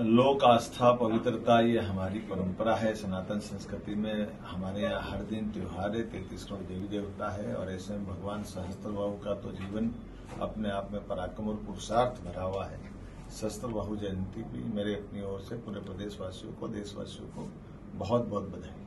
लोक आस्था, पवित्रता, ये हमारी परंपरा है। सनातन संस्कृति में हमारे यहाँ हर दिन त्योहार है तैतीस करोड़ देवी देवता है और ऐसे में भगवान सहस्त्रबाहु का तो जीवन अपने आप में पराक्रम और पुरुषार्थ भरा हुआ है। सहस्त्रबाहु जयंती भी मेरे अपनी ओर से पूरे प्रदेशवासियों को, देशवासियों को बहुत बहुत बधाई।